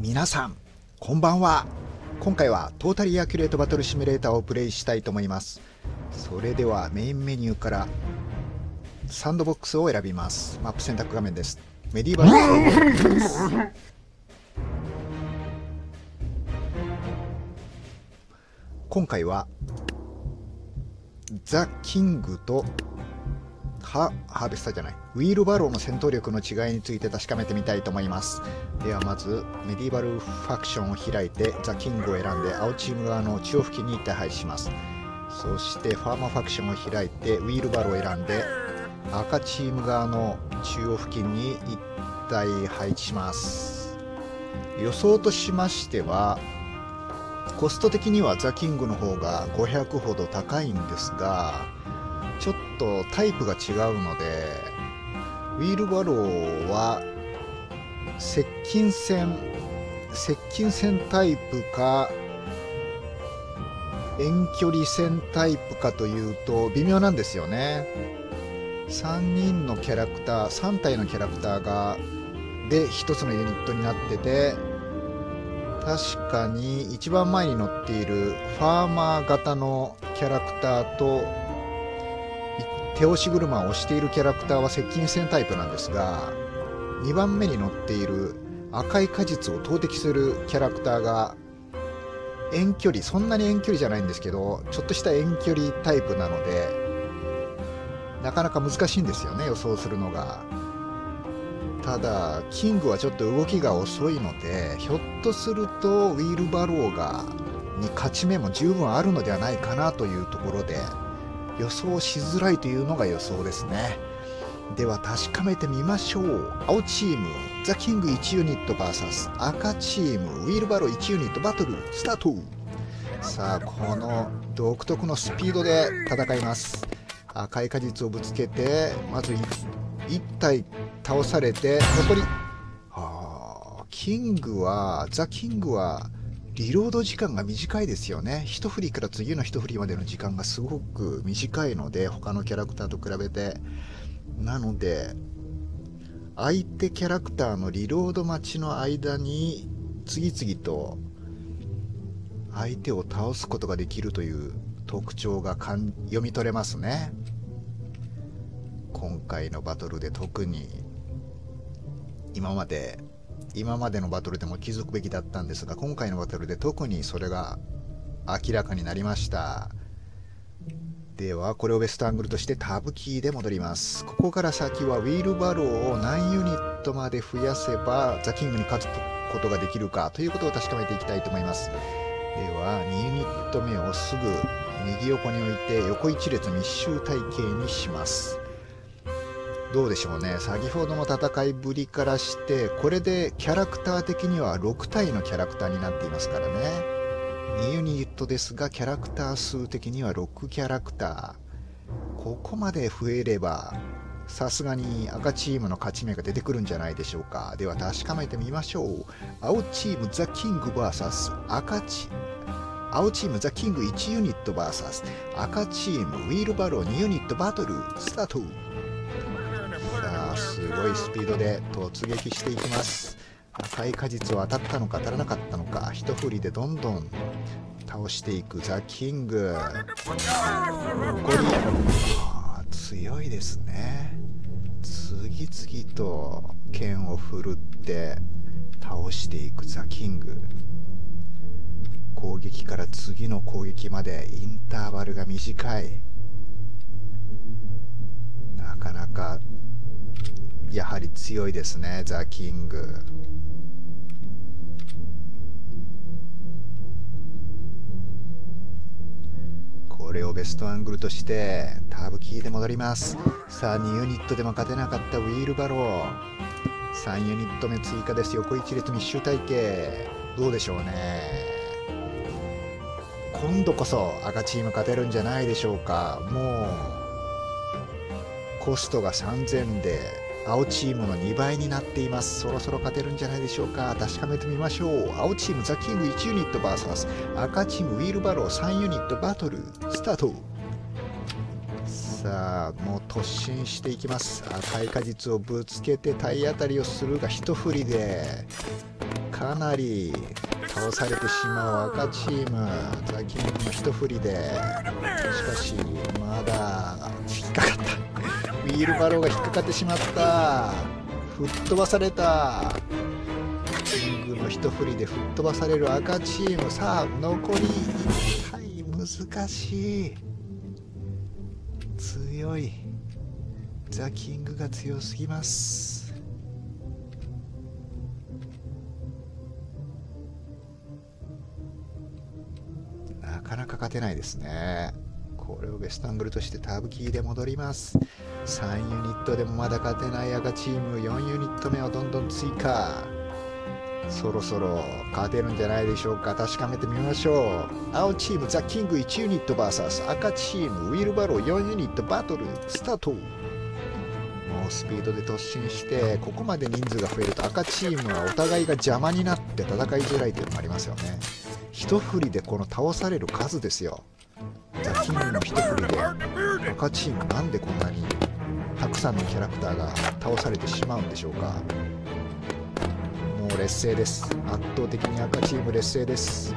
皆さんこんばんは。今回は Totally Accurate Battle Simulator をプレイしたいと思います。それではメインメニューからサンドボックスを選びます。マップ選択画面です。 Medieval 今回は The King とハ Harvester じゃない Wheelbarrow の戦闘力の違いについて確かめてみたいと思います。ではまずメディバルファクションを開いてザ・キングを選んで青チーム側の中央付近に手配します。そしてファーマーファクションを開いてウィールバローを選んで赤チーム側の中央付近に1体配置します。予想としましてはコスト的にはザ・キングの方が500ほど高いんですがとタイプが違うのでウィールバローは接近戦接近戦タイプか遠距離戦タイプかというと微妙なんですよね。3人のキャラクター3体のキャラクターがで1つのユニットになってて確かに一番前に乗っているファーマー型のキャラクターと手押し車を押しているキャラクターは接近戦タイプなんですが2番目に乗っている赤い果実を投擲するキャラクターが遠距離そんなに遠距離じゃないんですけどちょっとした遠距離タイプなのでなかなか難しいんですよね予想するのが。ただキングはちょっと動きが遅いのでひょっとするとウィールバローがに勝ち目も十分あるのではないかなというところで。予想しづらいというのが予想ですね。では確かめてみましょう。青チームザ・キング1ユニット VS 赤チームウィルバロ1ユニットバトルスタート。さあこの独特のスピードで戦います。赤い果実をぶつけてまず 1, 1体倒されて残り。あキングはザ・キングはリロード時間が短いですよね。一振りから次の一振りまでの時間がすごく短いので他のキャラクターと比べて。なので相手キャラクターのリロード待ちの間に次々と相手を倒すことができるという特徴が読み取れますね。今回のバトルで特に。今まで今までのバトルでも気づくべきだったんですが今回のバトルで特にそれが明らかになりました。ではこれをベストアングルとしてタブキーで戻ります。ここから先はウィールバローを何ユニットまで増やせばザ・キングに勝つことができるかということを確かめていきたいと思います。では2ユニット目をすぐ右横に置いて横一列密集体系にします。どうでしょうね。先ほどの戦いぶりからしてこれでキャラクター的には6体のキャラクターになっていますからね。2ユニットですがキャラクター数的には6キャラクター。ここまで増えればさすがに赤チームの勝ち目が出てくるんじゃないでしょうか。では確かめてみましょう。青チームザ・キング VS 赤チーム。青チームザ・キング1ユニット VS 赤チームウィールバロー2ユニットバトルスタート。すごいスピードで突撃していきます。赤い果実は当たったのか当たらなかったのか。一振りでどんどん倒していくザ・キング。残り強いですね。次々と剣を振るって倒していくザ・キング。攻撃から次の攻撃までインターバルが短い。なかなかやはり強いですねザ・キング。これをベストアングルとしてターブキーで戻ります。さあ2ユニットでも勝てなかったウィールバロー。3ユニット目追加です。横一列密集体系。どうでしょうね。今度こそ赤チーム勝てるんじゃないでしょうか。もうコストが3000で。青チームの2倍になっています。そろそろ勝てるんじゃないでしょうか。確かめてみましょう。青チームザ・キング1ユニット VS 赤チームウィールバロー3ユニットバトル。スタート。さあもう突進していきます。赤い果実をぶつけて体当たりをするが一振りで。かなり倒されてしまう赤チーム。ザ・キングの一振りで。しかしまだ引っかかったウィールバローが引っかかってしまった。吹っ飛ばされた。キングの一振りで吹っ飛ばされる赤チーム。さあ残り1回難しい。強い。ザ・キングが強すぎます。なかなか勝てないですね。これをベストアングルとしてタブキーで戻ります。3ユニットでもまだ勝てない赤チーム4ユニット目をどんどん追加。そろそろ勝てるんじゃないでしょうか。確かめてみましょう。青チームザ・キング1ユニット VS 赤チームウィルバロー4ユニットバトル。スタート。猛スピードで突進してここまで人数が増えると赤チームはお互いが邪魔になって戦いづらいというのもありますよね。一振りでこの倒される数ですよ。ザ・キングの一振りで赤チームなんでこんなにたくさんのキャラクターが倒されてしまうんでしょうか。もう劣勢です。圧倒的に赤チーム劣勢です。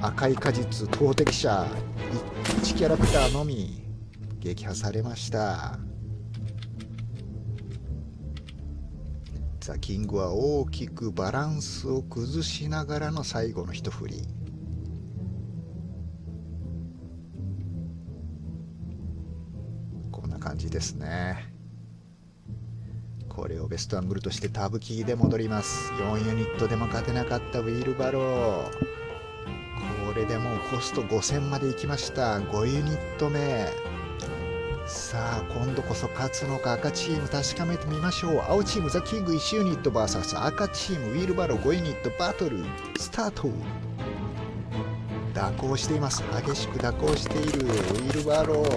赤い果実投擲者1キャラクターのみ撃破されました。ザ・キングは大きくバランスを崩しながらの最後の一振り。感じですね。これをベストアングルとしてタブキーで戻ります。4ユニットでも勝てなかったウィールバロー。これでもうコスト5000まで行きました。5ユニット目。さあ今度こそ勝つのか。赤チーム確かめてみましょう。青チーム The King 1ユニット VS 赤チームウィールバロー5ユニットバトルスタート。蛇行しています。激しく蛇行している。 Wheelbarrow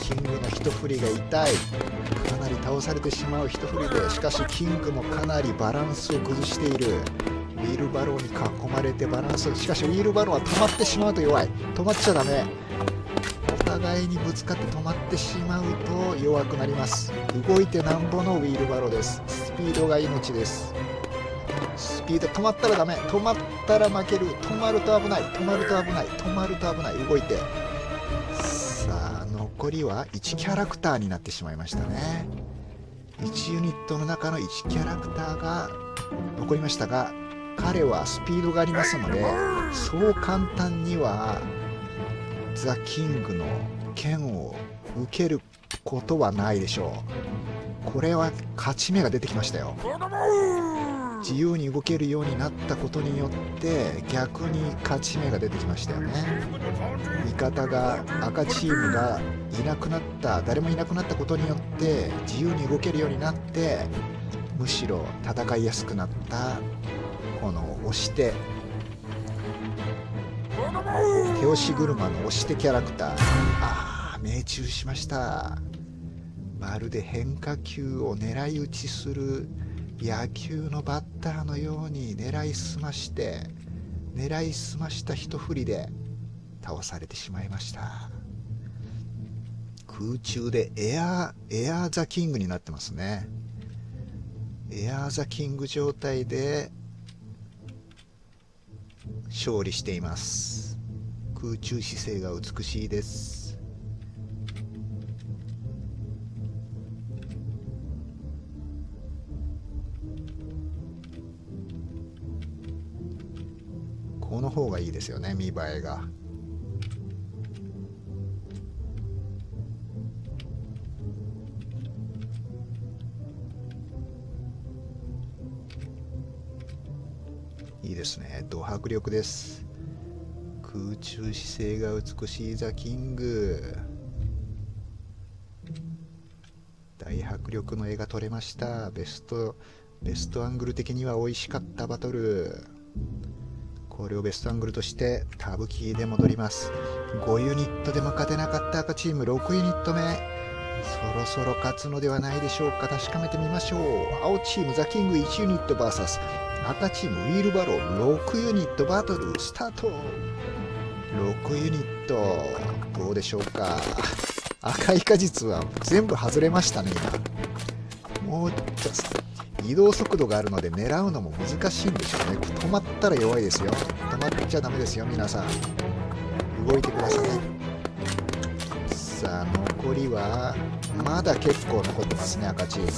キングの一振りが痛い。かなり倒されてしまう。一振りで。しかしキングもかなりバランスを崩している。 Wheelbarrow に囲まれてバランスしかし Wheelbarrow は止まってしまうと弱い。止まっちゃダメ。お互いにぶつかって止まってしまうと弱くなります。動いてなんぼのウィールバローです。スピードが命です。スピード止まったらダメ。止まったら負ける。止まると危ない。止まると危ない。止まると危ない。動いて。さあ残りは1キャラクターになってしまいましたね。1ユニットの中の1キャラクターが残りましたが彼はスピードがありますのでそう簡単にはザ・キングの剣を受けることはないでしょう。これは勝ち目が出てきましたよ。自由に動けるようになったことによって逆に勝ち目が出てきましたよね。味方が赤チームがいなくなった誰もいなくなったことによって自由に動けるようになってむしろ戦いやすくなったこの押して手押し車の押してキャラクター。ああ命中しました。まるで変化球を狙い撃ちする野球のバッターのように狙いすまして狙いすました一振りで倒されてしまいました。空中でエアーエアーザキングになってますね。エアーザキング状態で勝利しています。空中姿勢が美しいです。この方がいいですよね見栄えが。いいですね。ド迫力です。空中姿勢が美しいザ・キング。大迫力の絵が撮れました。ベストベストアングル的には美味しかったバトル。これをベストアングルとしてタブキーで戻ります。5ユニットでも勝てなかった赤チーム6ユニット目。そろそろ勝つのではないでしょうか。確かめてみましょう。青チームザ・キング1ユニット VS 赤チームウィールバロー。6ユニットバトルスタート。6ユニット。どうでしょうか。赤い果実は全部外れましたね今。もうちょっと移動速度があるので狙うのも難しいんでしょうね。止まったら弱いですよ。まっちゃダメですよ皆さん。動いてくださいさあ残りはまだ結構残ってますね赤チーム。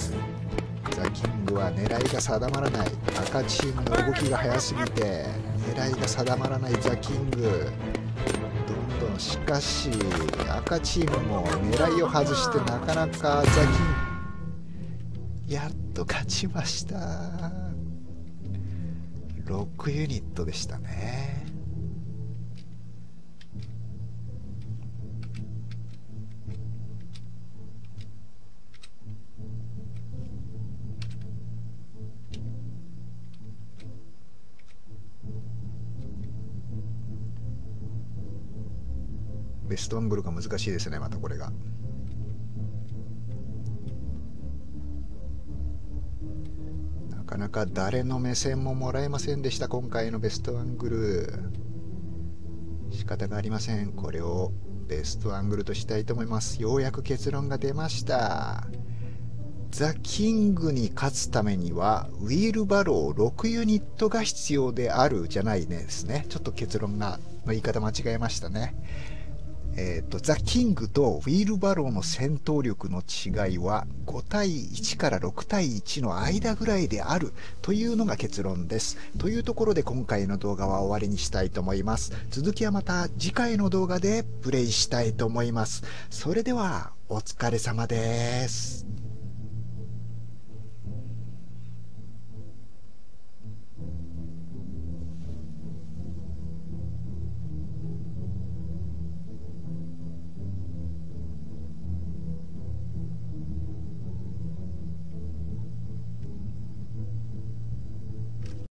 ザ・キングは狙いが定まらない。赤チームの動きが速すぎて狙いが定まらない。ザ・キング。どんどんしかし赤チームも狙いを外してなかなかザ・キン。グやっと勝ちました。6ユニットでしたね。ベストアングルが難しいですねまたこれが。かなか誰の目線ももらえませんでした今回のベストアングル。仕方がありません。これをベストアングルとしたいと思います。ようやく結論が出ました。ザ・キングに勝つためにはウィールバロー6ユニットが必要であるじゃないねですね。ちょっと結論がの言い方間違えましたね。えーと、ザ・キングとウィールバローの戦闘力の違いは5対1から6対1の間ぐらいであるというのが結論です。というところで今回の動画は終わりにしたいと思います。続きはまた次回の動画でプレイしたいと思います。それではお疲れ様です。